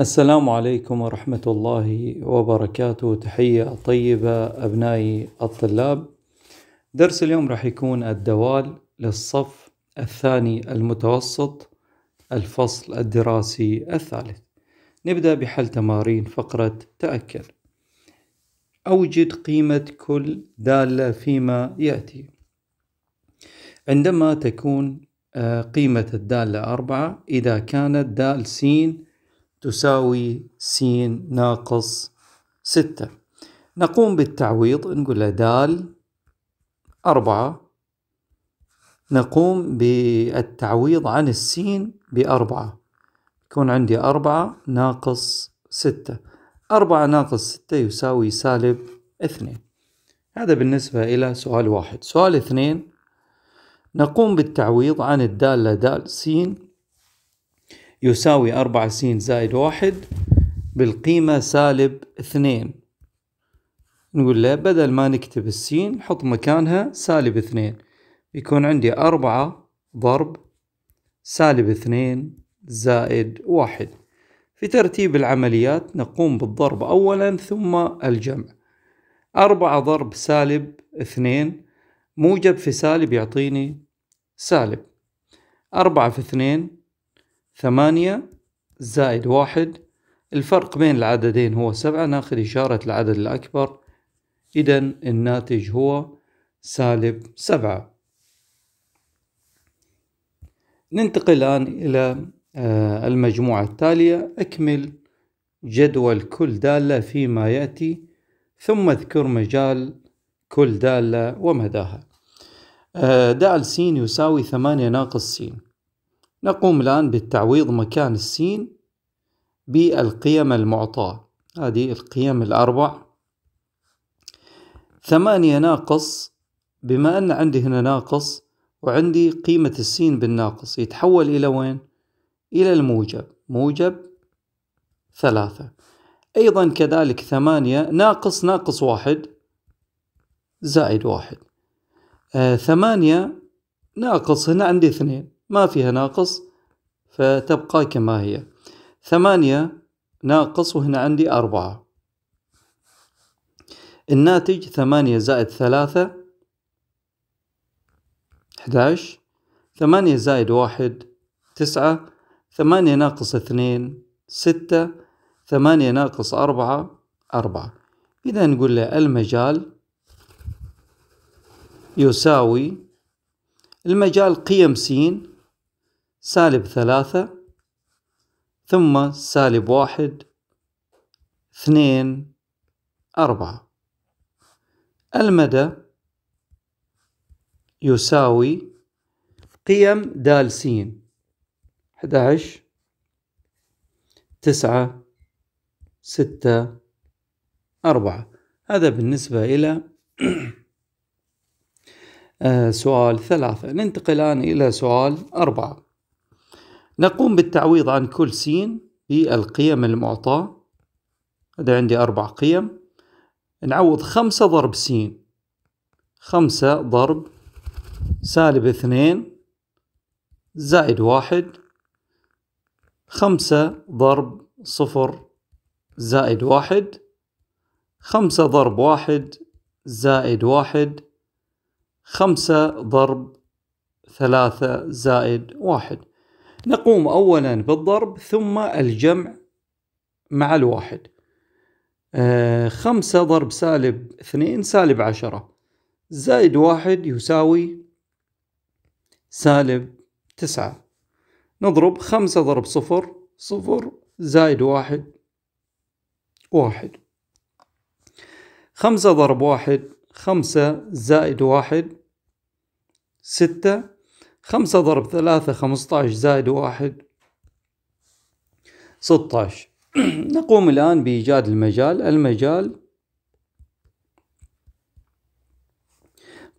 السلام عليكم ورحمة الله وبركاته. تحية طيبة أبنائي الطلاب. درس اليوم راح يكون الدوال للصف الثاني المتوسط الفصل الدراسي الثالث. نبدأ بحل تمارين فقرة تأكد أوجد قيمة كل دالة فيما يأتي. عندما تكون آه، قيمة الدالة أربعة إذا كانت دال س تساوي س ناقص ستة. نقوم بالتعويض نقول له دال أربعة. نقوم بالتعويض عن السين بأربعة. يكون عندي أربعة ناقص ستة. أربعة ناقص ستة يساوي سالب اثنين. هذا بالنسبة إلى سؤال واحد. سؤال اثنين نقوم بالتعويض عن الدالة دال س يساوي أربعة س زائد واحد بالقيمة سالب اثنين. نقول له بدل ما نكتب السين نحط مكانها سالب اثنين. يكون عندي أربعة ضرب سالب اثنين زائد واحد. في ترتيب العمليات نقوم بالضرب أولا ثم الجمع. أربعة ضرب سالب اثنين موجب في سالب يعطيني سالب. أربعة في اثنين ثمانية زائد واحد. الفرق بين العددين هو سبعة ناخذ إشارة العدد الأكبر. إذا الناتج هو سالب سبعة. ننتقل الآن إلى آه، المجموعة التالية. أكمل جدول كل دالة فيما يأتي ثم أذكر مجال كل دالة ومداها. آه، دال س يساوي ثمانية ناقص س نقوم الآن بالتعويض مكان السين بالقيم المعطاة. هذه القيم الأربع. ثمانية ناقص بما أن عندي هنا ناقص وعندي قيمة السين بالناقص يتحول إلى وين؟ إلى الموجب. موجب ثلاثة. أيضا كذلك ثمانية ناقص ناقص واحد زائد واحد. آه ثمانية ناقص هنا عندي اثنين. ما فيها ناقص فتبقى كما هي. ثمانية ناقص وهنا عندي أربعة. الناتج ثمانية زائد ثلاثة أحداش ثمانية زائد واحد تسعة. ثمانية ناقص اثنين ستة. ثمانية ناقص أربعة أربعة. إذا نقول له المجال يساوي المجال قيم س سالب ثلاثة ثم سالب واحد اثنين أربعة. المدى يساوي قيم دال س أحداش تسعة ستة أربعة. هذا بالنسبة إلى آه، سؤال ثلاثة. ننتقل الآن إلى سؤال أربعة. نقوم بالتعويض عن كل س بالقيم المعطاة. هذا عندي أربع قيم. نعوض خمسة ضرب س خمسة ضرب سالب اثنين زائد واحد. خمسة ضرب صفر زائد واحد. خمسة ضرب واحد زائد واحد. خمسة ضرب ثلاثة زائد واحد. نقوم أولا بالضرب ثم الجمع مع الواحد. آه خمسة ضرب سالب اثنين سالب عشرة. زائد واحد يساوي سالب تسعة. نضرب خمسة ضرب صفر صفر زائد واحد واحد. خمسة ضرب واحد خمسة زائد واحد ستة. خمسة ضرب ثلاثة خمسطاش زائد واحد ستاش نقوم الآن بإيجاد المجال. المجال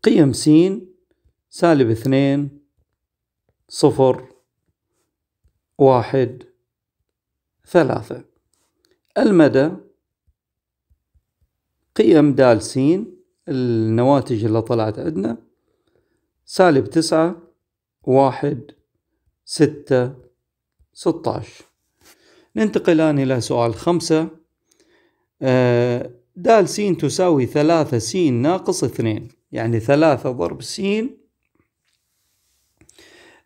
قيم س سالب اثنين صفر واحد ثلاثة. المدى قيم د س النواتج اللي طلعت عندنا سالب تسعة واحد ستة ستاش. ننتقل الآن إلى سؤال خمسة. آه، د س تساوي ثلاثة س ناقص اثنين. يعني ثلاثة ضرب س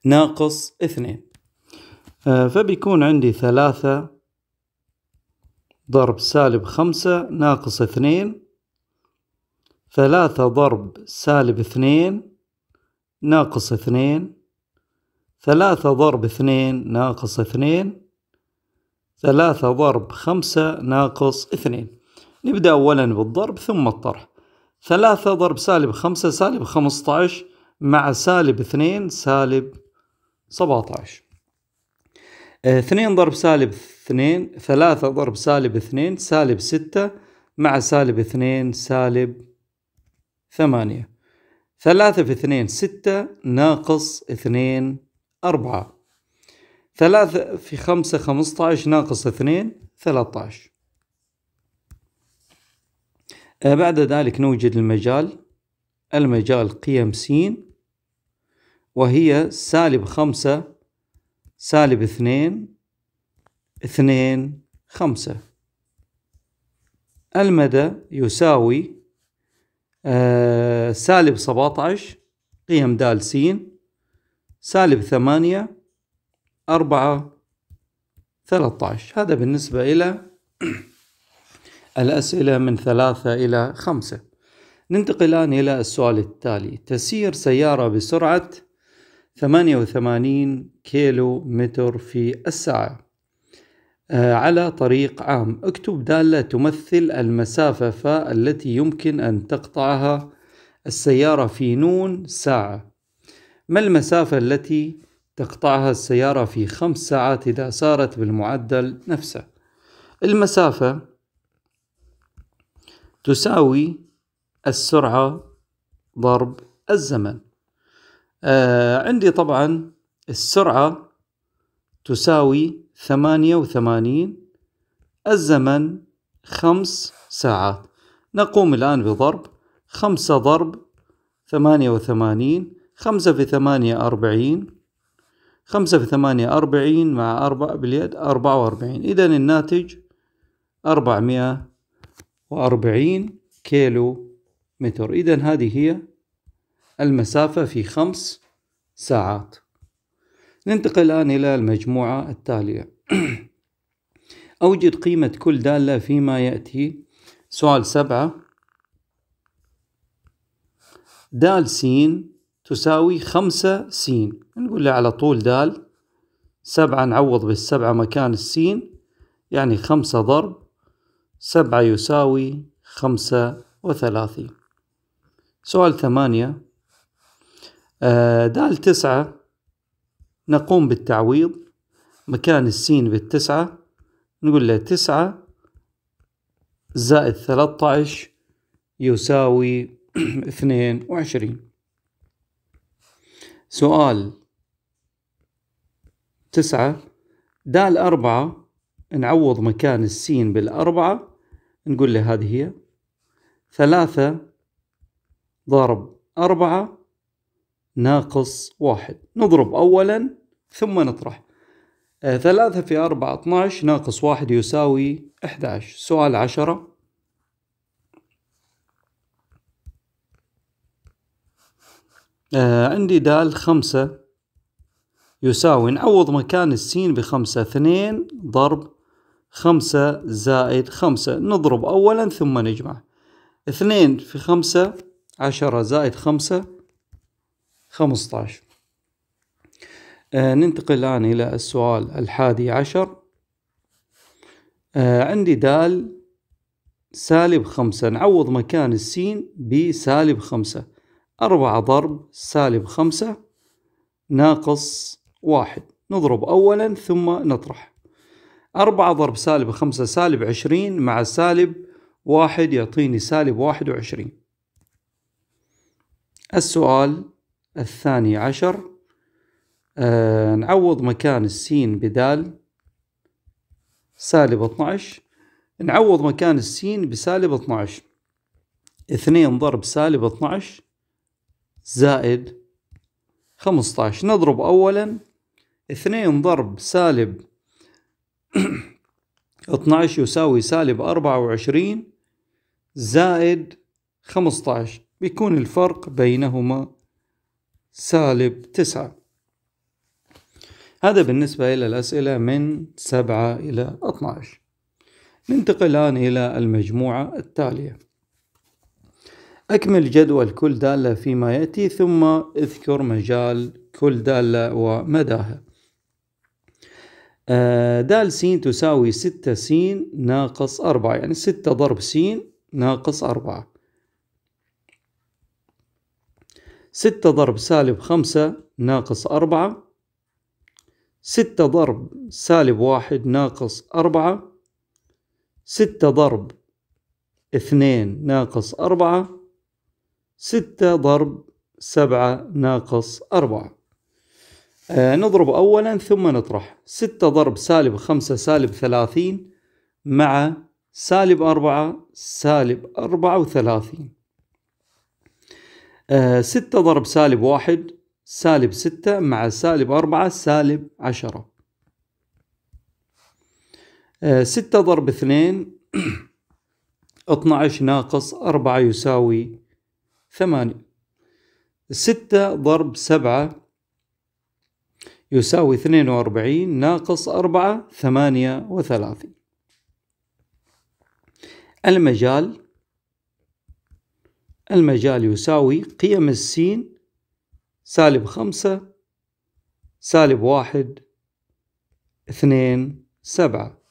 ناقص اثنين. آه، فبيكون عندي ثلاثة ضرب سالب خمسة ناقص اثنين. ثلاثة ضرب سالب اثنين ناقص اثنين. ثلاثة ضرب اثنين ناقص اثنين. ثلاثة ضرب خمسة ناقص اثنين. نبدأ أولا بالضرب ثم الطرح. ثلاثة ضرب سالب خمسة سالب خمسطعش مع سالب اثنين سالب سبعطعش اثنين ضرب سالب اثنين ثلاثة ضرب سالب اثنين سالب ستة مع سالب اثنين سالب ثمانية. ثلاثة في اثنين ستة ناقص اثنين أربعة. ثلاثة في خمسة خمسطعش ناقص اثنين ثلاثطعش. آه، بعد ذلك نوجد المجال المجال قيم س وهي سالب خمسة سالب اثنين اثنين خمسة. المدى يساوي آه سالب سبعطعش قيم د س. سالب ثمانية أربعة ثلاثة عشر. هذا بالنسبة إلى الأسئلة من ثلاثة إلى خمسة. ننتقل الآن إلى السؤال التالي. تسير سيارة بسرعة 88 كيلو متر في الساعة. آه، على طريق عام. اكتب دالة تمثل المسافة التي يمكن أن تقطعها السيارة في نون ساعة. ما المسافة التي تقطعها السيارة في خمس ساعات إذا سارت بالمعدل نفسه؟ المسافة تساوي السرعة ضرب الزمن. آه عندي طبعا السرعة تساوي ثمانية وثمانين الزمن خمس ساعات. نقوم الآن بضرب خمسة ضرب ثمانية وثمانين خمسة في ثمانية أربعين خمسة في ثمانية أربعين مع أربعة باليد أربعة وأربعين. إذا الناتج أربعمائة وأربعين كيلو متر. إذا هذه هي المسافة في خمس ساعات. ننتقل الآن إلى المجموعة التالية. أوجد قيمة كل دالة فيما يأتي. سؤال سبعة. دال سين تساوي خمسة سين. نقول له على طول دال سبعة نعوض بالسبعة مكان السين يعني خمسة ضرب سبعة يساوي خمسة وثلاثين. سؤال ثمانية. آه، دال تسعة نقوم بالتعويض. مكان السين بالتسعة. نقول له تسعة زائد ثلاثة عشر يساوي اثنين وعشرين. سؤال تسعة. دال أربعة نعوض مكان السين بالأربعة نقول له هذه هي. ثلاثة ضرب أربعة ناقص واحد. نضرب أولا ثم نطرح. آه ثلاثة في أربعة اثناش ناقص واحد يساوي أحداش سؤال عشرة. آه عندي دال خمسة يساوي نعوض مكان السين بخمسة اثنين ضرب خمسة زائد خمسة. نضرب أولا ثم نجمع. اثنين في خمسة عشرة زائد خمسة خمسطعش آه ننتقل الآن إلى السؤال الحادي عشر. آه عندي دال سالب خمسة. نعوض مكان السين بسالب خمسة. أربعة ضرب سالب خمسة ناقص واحد. نضرب أولا ثم نطرح. أربعة ضرب سالب خمسة سالب عشرين مع سالب واحد يعطيني سالب واحد وعشرين. السؤال الثاني عشر. آه نعوض مكان السين بدال سالب 12 نعوض مكان السين بسالب 12 اثنين ضرب سالب 12 زائد 15 نضرب أولا. اثنين ضرب سالب 12 يساوي سالب 24 زائد 15 بيكون الفرق بينهما سالب 9 هذا بالنسبة إلى الأسئلة من 7 إلى 12 ننتقل الآن إلى المجموعة التالية. أكمل جدول كل دالة فيما يأتي ثم اذكر مجال كل دالة ومداها. آه، دال س تساوي ستة س ناقص أربعة يعني ستة ضرب س ناقص أربعة. ستة ضرب سالب خمسة ناقص أربعة. ستة ضرب سالب واحد ناقص أربعة. ستة ضرب اثنين ناقص أربعة. ستة ضرب سبعة ناقص أربعة. آه نضرب أولا ثم نطرح. ستة ضرب سالب خمسة سالب ثلاثين مع سالب أربعة سالب أربعة وثلاثين. آه ستة ضرب سالب واحد سالب ستة مع سالب أربعة سالب عشرة. آه ستة ضرب اثنين اثناعش ناقص أربعة يساوي ثمانية. ستة ضرب سبعة يساوي اثنين وأربعين ناقص أربعة ثمانية وثلاثين. المجال المجال يساوي قيم السين سالب خمسة سالب واحد اثنين سبعة.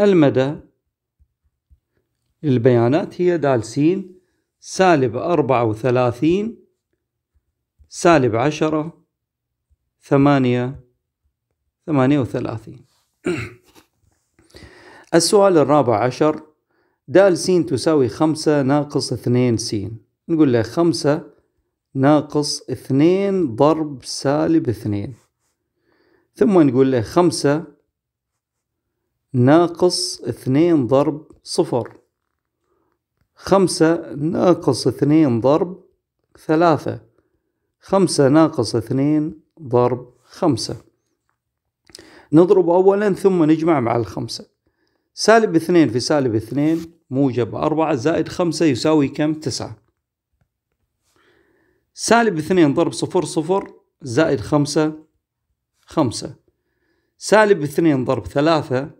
المدى للبيانات هي دال سين سالب أربعة وثلاثين سالب عشرة ثمانية ثمانية وثلاثين. السؤال الرابع عشر دال س تساوي خمسة ناقص اثنين س نقول له خمسة ناقص اثنين ضرب سالب اثنين. ثم نقول له خمسة ناقص اثنين ضرب صفر. خمسة ناقص اثنين ضرب ثلاثة. خمسة ناقص اثنين ضرب خمسة. نضرب أولا ثم نجمع مع الخمسة. سالب اثنين في سالب اثنين موجب أربعة زائد خمسة يساوي كم؟ تسعة. سالب اثنين ضرب صفر صفر زائد خمسة خمسة. سالب اثنين ضرب ثلاثة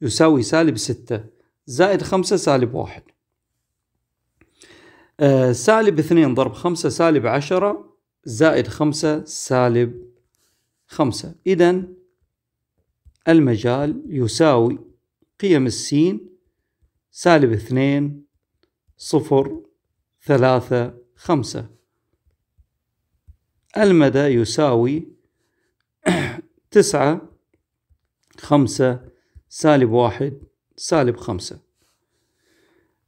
يساوي سالب ستة زائد خمسة سالب واحد. آه سالب اثنين ضرب خمسة سالب عشرة زائد خمسة سالب خمسة. إذا المجال يساوي قيم السين سالب اثنين صفر ثلاثة خمسة. المدى يساوي تسعة خمسة سالب واحد سالب خمسة.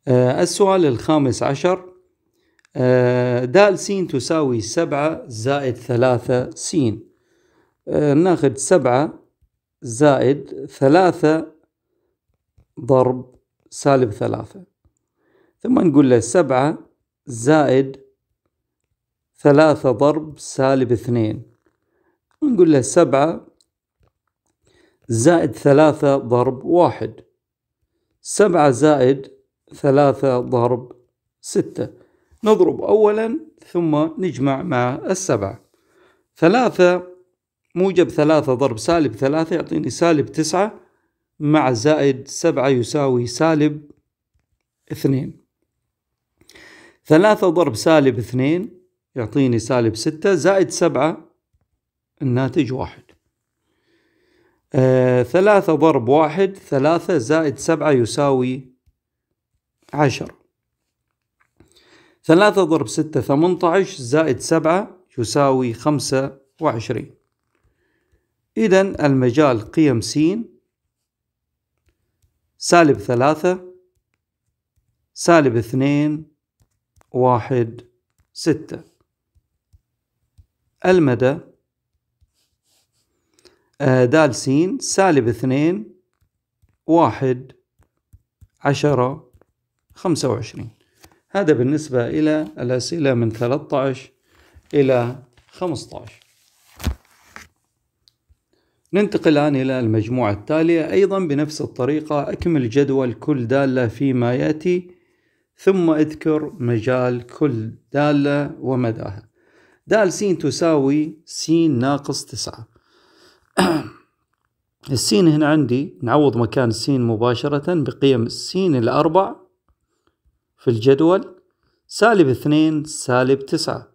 آه السؤال الخامس عشر دال س تساوي سبعة زائد ثلاثة س آه ناخذ سبعة زائد ثلاثة ضرب سالب ثلاثة. ثم نقول له سبعة زائد ثلاثة ضرب سالب اثنين. ونقول له سبعة زائد ثلاثة ضرب واحد. سبعة زائد ثلاثة ضرب ستة. نضرب أولا ثم نجمع مع السبعة. ثلاثة موجب ثلاثة ضرب سالب ثلاثة يعطيني سالب تسعة مع زائد سبعة يساوي سالب اثنين. ثلاثة ضرب سالب اثنين يعطيني سالب ستة زائد سبعة الناتج واحد. آه ثلاثة ضرب واحد ثلاثة زائد سبعة يساوي عشر ثلاثة ضرب 6 18 زائد سبعة يساوي 25 إذا المجال قيم س سالب ثلاثة سالب 2 1 6 المدى آه، دال س سالب 2 1 10 25 هذا بالنسبة إلى الأسئلة من ثلاثة عشر إلى خمسة عشر. ننتقل الآن إلى المجموعة التالية. أيضا بنفس الطريقة أكمل جدول كل دالة فيما يأتي ثم أذكر مجال كل دالة ومداها. دال س تساوي س ناقص تسعة. السين هنا عندي نعوض مكان السين مباشرة بقيم السين الأربع. في الجدول سالب اثنين سالب تسعة.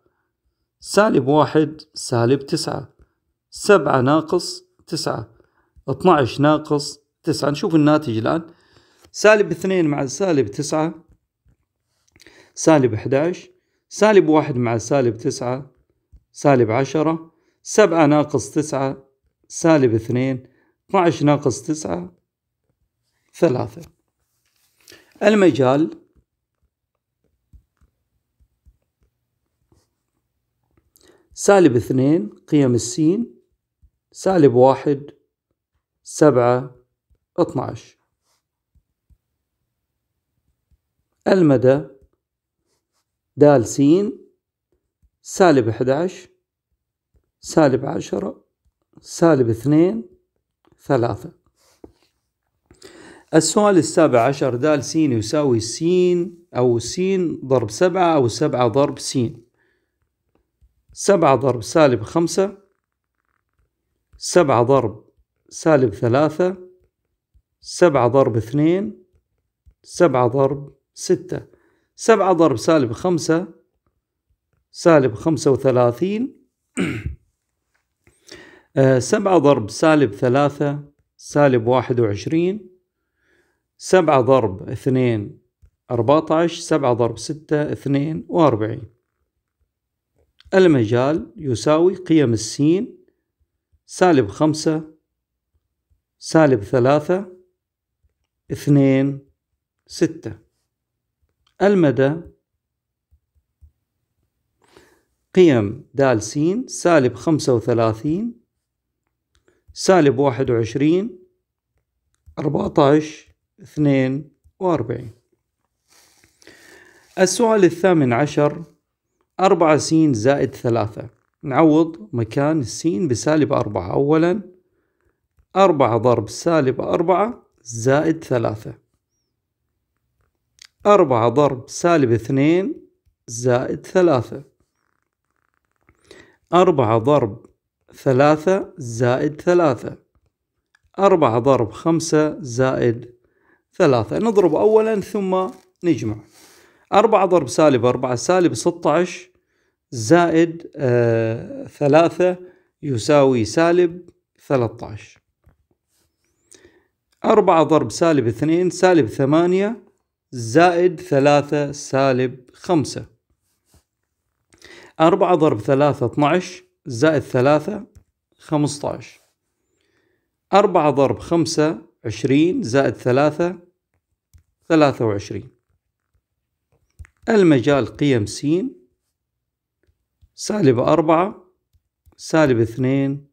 سالب واحد سالب تسعة. سبعة ناقص تسعة. اثناعش ناقص تسعة. نشوف الناتج الآن. سالب اثنين مع سالب تسعة. سالب أحداش سالب واحد مع سالب تسعة. سالب عشرة. سبعة ناقص تسعة. سالب اثنين. اثناعش ناقص تسعة. ثلاثة. المجال سالب اثنين قيم السين. سالب واحد سبعة اثناعش. المدى دال سين. سالب أحداش سالب عشرة سالب اثنين ثلاثة. السؤال السابع عشر دال سين يساوي سين أو سين ضرب سبعة أو سبعة ضرب سين. سبعة ضرب سالب خمسة سبعة ضرب سالب ثلاثة سبعة ضرب اثنين سبعة ضرب ستة. سبعة ضرب سالب خمسة سالب خمسة وثلاثين. آه، سبعة ضرب سالب ثلاثة سالب واحد وعشرين. سبعة ضرب اثنين أربعة عشر سبعة ضرب ستة اثنين وأربعين. المجال يساوي قيم السين سالب خمسة سالب ثلاثة اثنين ستة. المدى قيم دال سين سالب خمسة وثلاثين سالب واحد وعشرين أربعة عشر اثنين وأربعين. السؤال الثامن عشر أربعة سين زائد ثلاثة. نعوض مكان السين بسالب أربعة. أولا أربعة ضرب سالب أربعة زائد ثلاثة. أربعة ضرب سالب اثنين زائد ثلاثة. أربعة ضرب ثلاثة زائد ثلاثة. أربعة ضرب خمسة زائد ثلاثة. نضرب أولا ثم نجمع. أربعة ضرب سالب أربعة. سالب ستة عشر زائد آه ثلاثة يساوي سالب ثلاثة عشر. أربعة ضرب سالب اثنين سالب ثمانية زائد ثلاثة سالب خمسة. أربعة ضرب ثلاثة اثنعش زائد ثلاثة خمسطعش أربعة ضرب خمسة عشرين زائد ثلاثة ثلاثة وعشرين. المجال قيم س سالب أربعة سالب اثنين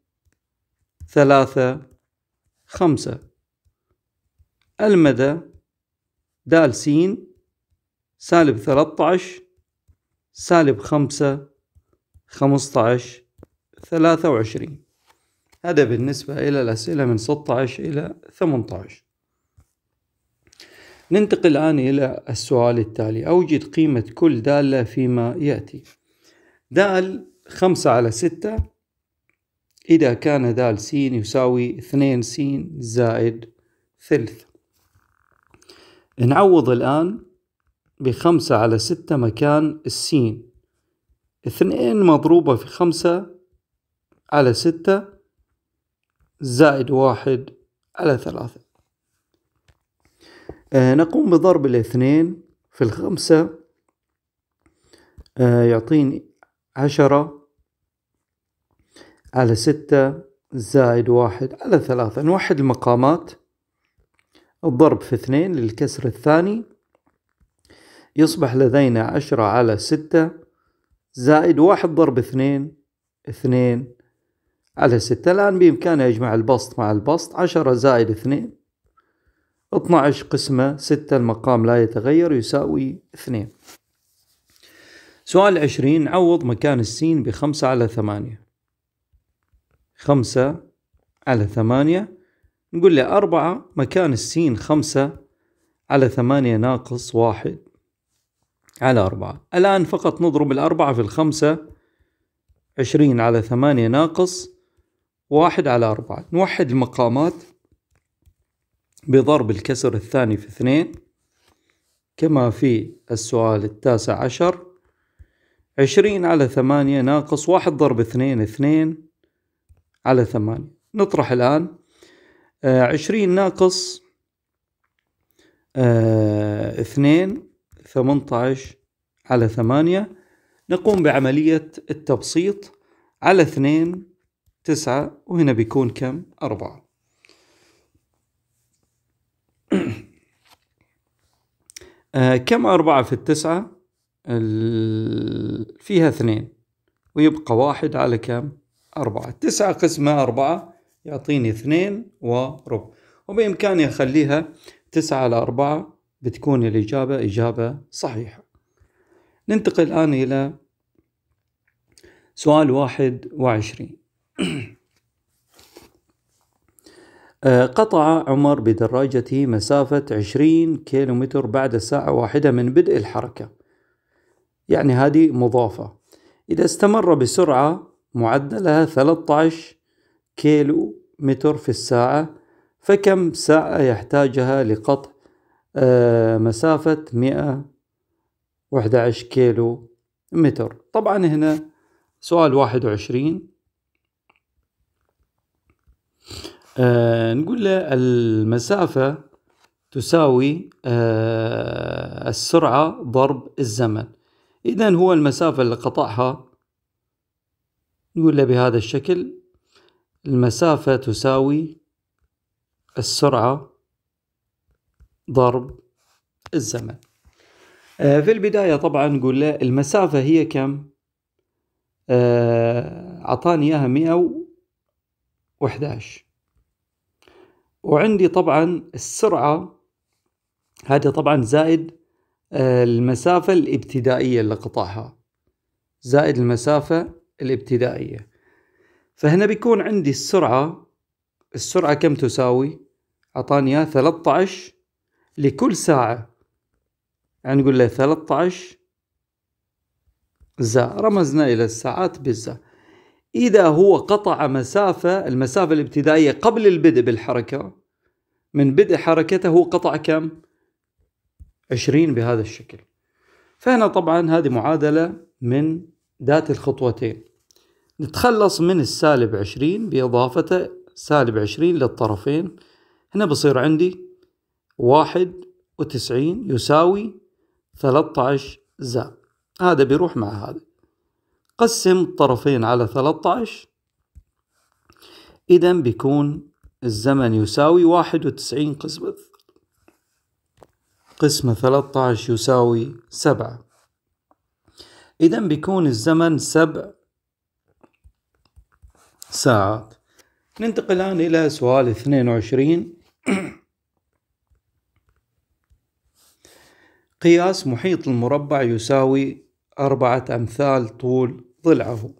ثلاثة خمسة. المدى دال س سالب ثلاثة عشر سالب خمسة خمسة عشر ثلاثة وعشرين. هذا بالنسبة إلى الأسئلة من ستة عشر إلى ثمانية عشر. ننتقل الآن إلى السؤال التالي. أوجد قيمة كل دالة فيما يأتي. دال خمسة على ستة. إذا كان دال س يساوي اثنين س زائد ثلث. نعوض الآن بخمسة على ستة مكان السين. اثنين مضروبة في خمسة على ستة زائد واحد على ثلاثة. آه نقوم بضرب الاثنين في الخمسة. آه يعطيني عشرة على ستة زائد واحد على ثلاثة. نوحد المقامات. الضرب في اثنين للكسر الثاني. يصبح لدينا عشرة على ستة زائد واحد ضرب اثنين اثنين على ستة. الآن بإمكاني أجمع البسط مع البسط. عشرة زائد اثنين. اثنا عشر قسمة. ستة المقام لا يتغير يساوي اثنين. سؤال عشرين نعوض مكان السين بخمسة على ثمانية. خمسة على ثمانية. نقول له أربعة مكان السين خمسة على ثمانية ناقص واحد على أربعة. الآن فقط نضرب الأربعة في الخمسة. عشرين على ثمانية ناقص واحد على أربعة. نوحد المقامات بضرب الكسر الثاني في اثنين. كما في السؤال التاسع عشر. عشرين على ثمانية ناقص واحد ضرب اثنين اثنين على ثمانية. نطرح الآن. آه عشرين ناقص آه اثنين ثمانية عشر على ثمانية. نقوم بعملية التبسيط على اثنين تسعة وهنا بيكون كم؟ أربعة. آه كم أربعة في التسعة؟ فيها اثنين. ويبقى واحد على كم؟ أربعة. تسعة قسمة أربعة يعطيني اثنين وربع. وبإمكاني أخليها تسعة على أربعة بتكون الإجابة إجابة صحيحة. ننتقل الآن إلى سؤال واحد وعشرين. قطع عمر بدراجته مسافة عشرين كيلومتر بعد ساعة واحدة من بدء الحركة. يعني هذه مضافة. إذا استمر بسرعة معدلها 13 كيلو متر في الساعة فكم ساعة يحتاجها لقطع آه، مسافة مئة وأحد عشر كيلو متر طبعا هنا سؤال واحد وعشرين. آه نقول له المسافة تساوي آه السرعة ضرب الزمن. إذا هو المسافة اللي قطعها نقول له بهذا الشكل. المسافة تساوي السرعة ضرب الزمن. آه في البداية طبعا نقول له المسافة هي كم؟ آه، أعطاني إياها مئة وإحداش. وعندي طبعا السرعة هذا طبعا زائد المسافة الإبتدائية اللي قطعها. زائد المسافة الإبتدائية. فهنا بيكون عندي السرعة السرعة كم تساوي؟ أعطاني إياها 13 لكل ساعة. يعني نقول له 13 زا. رمزنا إلى الساعات بالزا. إذا هو قطع مسافة المسافة الإبتدائية قبل البدء بالحركة من بدء حركته هو قطع كم؟ عشرين بهذا الشكل. فهنا طبعا هذه معادلة من ذات الخطوتين. نتخلص من السالب عشرين بإضافة سالب عشرين للطرفين. هنا بصير عندي واحد وتسعين يساوي ثلاثة عشر زا هذا بيروح مع هذا. قسم الطرفين على 13 إذا بيكون الزمن يساوي واحد وتسعين قسمة. قسمة ثلاثة عشر يساوي سبعة. إذا بيكون الزمن سبع ساعات. ننتقل الآن إلى سؤال اثنين وعشرين. قياس محيط المربع يساوي أربعة أمثال طول ضلعه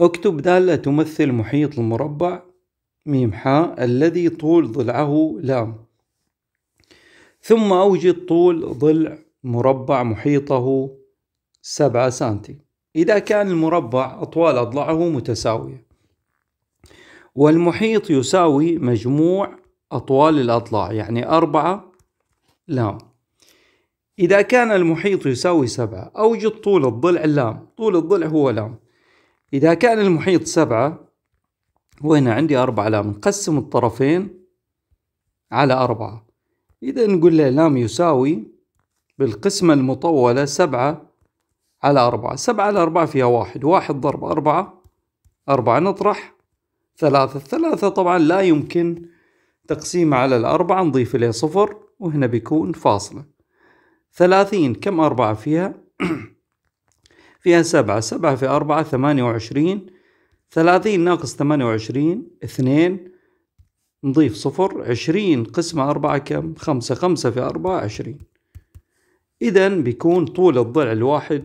اكتب دالة تمثل محيط المربع ميم حاء الذي طول ضلعه لام. ثم أوجد طول ضلع مربع محيطه سبعة سنتي. إذا كان المربع أطوال أضلاعه متساوية. والمحيط يساوي مجموع أطوال الأضلاع يعني أربعة لام. إذا كان المحيط يساوي سبعة أوجد طول الضلع لام. طول الضلع هو لام. إذا كان المحيط سبعة وهنا عندي أربعة لام. نقسم الطرفين على أربعة. إذا نقول له لام يساوي بالقسمة المطولة سبعة على أربعة. سبعة على أربعة فيها واحد. واحد ضرب أربعة. أربعة نطرح. ثلاثة. الثلاثة طبعا لا يمكن تقسيمها على الأربعة نضيف إليه صفر وهنا بيكون فاصلة. ثلاثين. كم أربعة فيها؟ فيها سبعة. سبعة في أربعة ثمانية وعشرين. ثلاثين ناقص ثمانية وعشرين. اثنين. نضيف صفر عشرين قسمة أربعة كم؟ خمسة خمسة في أربعة عشرين. إذا بيكون طول الضلع الواحد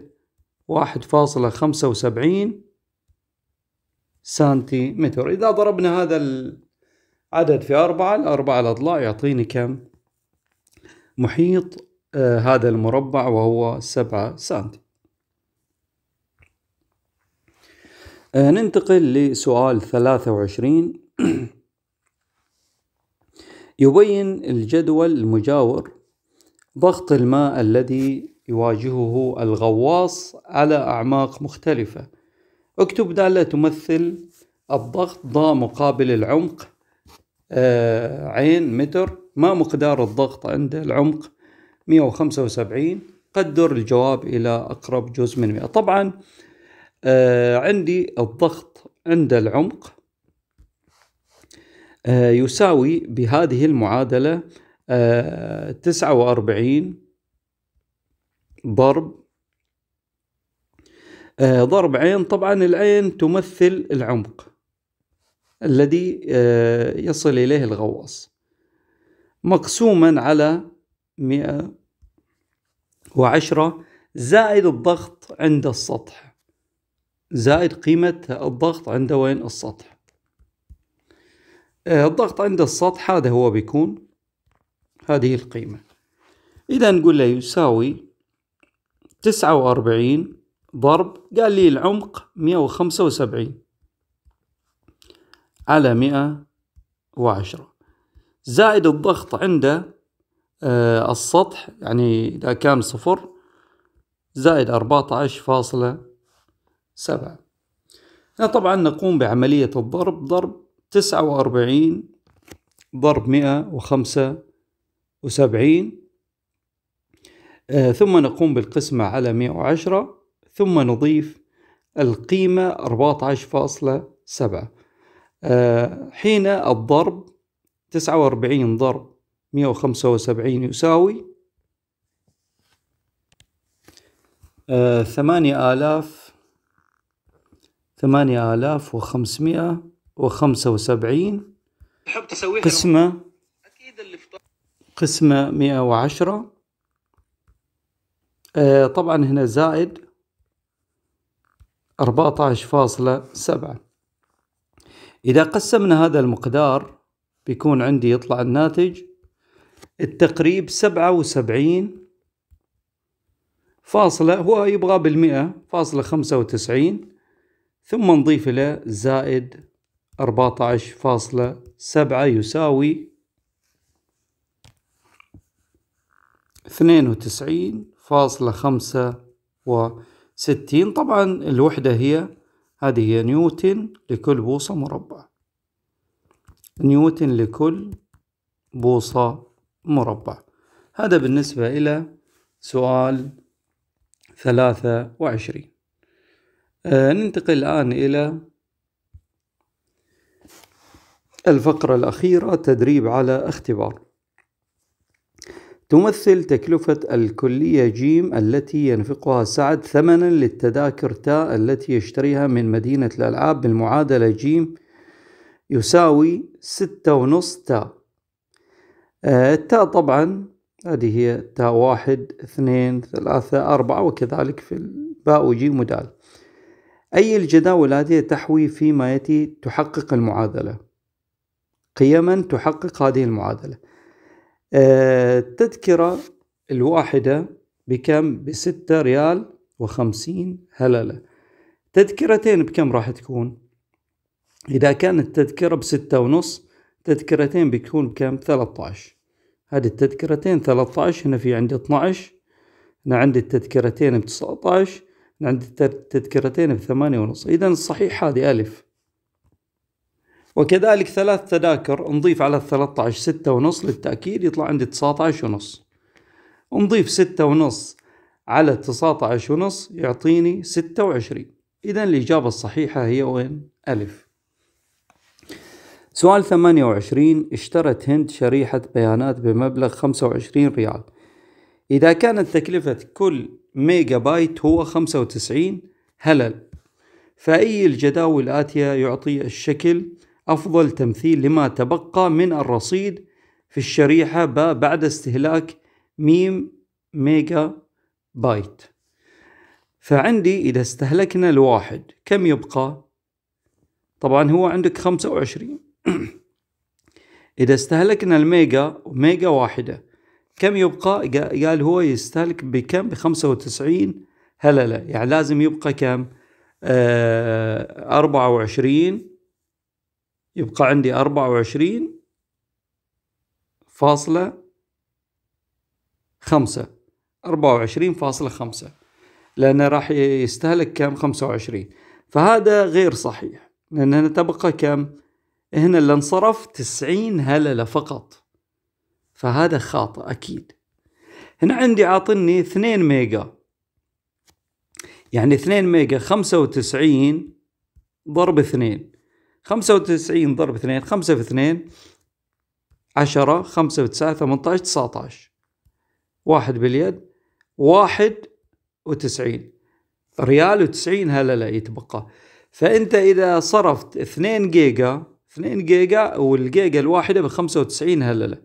واحد فاصلة خمسة وسبعين سنتيمتر. إذا ضربنا هذا العدد في أربعة الأربعة الأضلاع يعطيني كم؟ محيط آه هذا المربع وهو سبعة سنتي. آه ننتقل لسؤال ثلاثة وعشرين. يبين الجدول المجاور ضغط الماء الذي يواجهه الغواص على أعماق مختلفة. اكتب دالة تمثل الضغط ضاء مقابل العمق آه عين متر. ما مقدار الضغط عند العمق؟ 175 قدر الجواب إلى أقرب جزء من 100 طبعا آه عندي الضغط عند العمق يساوي بهذه المعادلة آه تسعة وأربعين ضرب آه ضرب عين. طبعا العين تمثل العمق الذي آه يصل إليه الغواص مقسوما على مئة وعشرة. زائد الضغط عند السطح. زائد قيمة الضغط عند وين السطح؟ آه الضغط عند السطح هذا هو بيكون هذه القيمة. إذا نقول له يساوي تسعة وأربعين ضرب قال لي العمق مئة وخمسة وسبعين على مئة وعشرة. زائد الضغط عند آه السطح يعني إذا كان صفر زائد أربعة عشر فاصلة سبعة. طبعا نقوم بعملية الضرب. ضرب تسعة وأربعين ضرب مئة وخمسة وسبعين. آه ثم نقوم بالقسمة على مئة وعشرة. ثم نضيف القيمة أربعة عشر فاصلة سبعة. آه حين الضرب تسعة وأربعين ضرب مئة وخمسة وسبعين يساوي آه ثمانية آلاف ثمانية آلاف وخمسمائة وخمسة وسبعين. قسمة. قسمة مئة وعشرة. آه طبعا هنا زائد أربعة عشر فاصلة سبعة. إذا قسمنا هذا المقدار بيكون عندي يطلع الناتج. التقريب سبعة وسبعين فاصلة هو يبغى بالمئة فاصلة خمسة وتسعين ثم نضيف له زائد أربعة عشر فاصلة سبعة يساوي اثنين وتسعين فاصلة خمسة وستين. طبعا الوحدة هي هذه هي نيوتن لكل بوصة مربع. نيوتن لكل بوصة مربع. هذا بالنسبة إلى سؤال ثلاثة وعشرين. آه ننتقل الآن إلى الفقرة الأخيرة تدريب على اختبار. تمثل تكلفة الكلية جيم التي ينفقها سعد ثمنا للتذاكر تاء التي يشتريها من مدينة الألعاب بالمعادلة جيم. يساوي ستة ونص تاء آه، التاء طبعا هذه هي تاء واحد اثنين ثلاثة أربعة وكذلك في الباء وجيم ودال أي الجداول هذه تحوي فيما يأتي تحقق المعادلة. قيما تحقق هذه المعادلة. آه، التذكرة الواحدة بكم؟ بستة ريال وخمسين هللة. تذكرتين بكم راح تكون؟ إذا كانت تذكرة بستة ونص تذكرتين بيكون بكم؟ ثلاثة عشر. هذه التذكرتين ثلاثة عشر هنا في عندي اثنا عشر. هنا عندي التذكرتين بتسعة عشر. هنا عندي التذكرتين بثمانية ونص. إذا الصحيح هذه ألف. وكذلك ثلاث تذاكر نضيف على الثلاثة عشر ستة ونص للتأكيد يطلع عندي تسعة عشر ونص. نضيف ستة ونص على تسعة عشر ونص يعطيني ستة وعشرين. إذا الإجابة الصحيحة هي وين؟ ألف. سؤال ثمانية وعشرين. اشترت هند شريحة بيانات بمبلغ خمسة وعشرين ريال. إذا كانت تكلفة كل ميجا بايت هو خمسة وتسعين هلل. فأي الجداول الآتية يعطي الشكل أفضل تمثيل لما تبقى من الرصيد في الشريحة بعد استهلاك ميم ميجا بايت. فعندي إذا استهلكنا الواحد كم يبقى؟ طبعا هو عندك خمسة وعشرين. إذا استهلكنا الميجا ميجا واحدة كم يبقى؟ قال هو يستهلك بكم؟ بخمسة وتسعين. هللة يعني لازم يبقى كم؟ آه، أربعة وعشرين. يبقى عندي أربعة وعشرين فاصلة خمسة. أربعة وعشرين فاصلة خمسة. لأنه راح يستهلك كم؟ خمسة وعشرين. فهذا غير صحيح. لأننا تبقى كم؟ هنا اللي انصرف تسعين هللة فقط. فهذا خاطئ أكيد. هنا عندي عاطني اثنين ميجا. يعني اثنين ميجا خمسة وتسعين ضرب اثنين. خمسة وتسعين ضرب اثنين خمسة في اثنين عشرة خمسة ثمانية عشر تسعة عشر. واحد باليد واحد وتسعين. ريال وتسعين هللة يتبقى. فأنت إذا صرفت اثنين جيجا اثنين جيجا والجيجا الواحدة بخمسة وتسعين هللة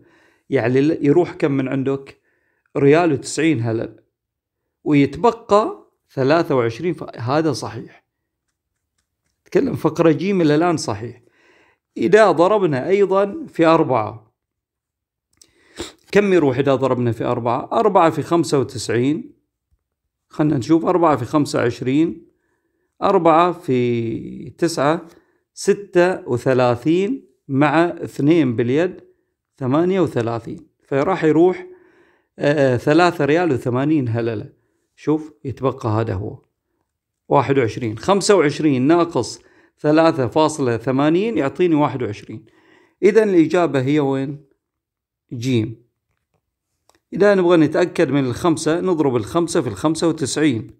يعني يروح كم من عندك؟ ريال وتسعين هللة ويتبقى ثلاثة وعشرين هذا صحيح. تكلم فقرة جيم إلى الآن صحيح. إذا ضربنا أيضا في أربعة. كم يروح إذا ضربنا في أربعة؟ أربعة في خمسة وتسعين. خلنا نشوف. أربعة في خمسة عشرين أربعة في تسعة ستة وثلاثين مع اثنين باليد ثمانية وثلاثين. فراح يروح آه ثلاثة ريال وثمانين هللة. شوف يتبقى هذا هو. 21 25 ناقص 3.80 يعطيني 21 إذا الإجابة هي وين؟ جيم إذا نبغى نتأكد من الخمسة نضرب الخمسة في الخمسة وتسعين.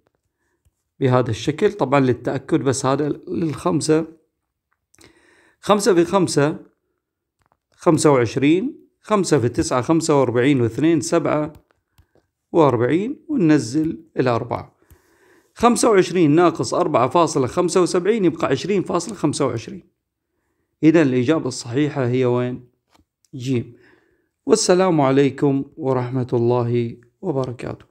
بهذا الشكل طبعا للتأكد بس هذا للخمسة. خمسة في خمسة خمسة وعشرين. خمسة في تسعة خمسة وأربعين واثنين سبعة وأربعين. وننزل الأربعة 25 ناقص 4.75 يبقى 20.25 إذا الإجابة الصحيحة هي وين؟ جيم. والسلام عليكم ورحمة الله وبركاته.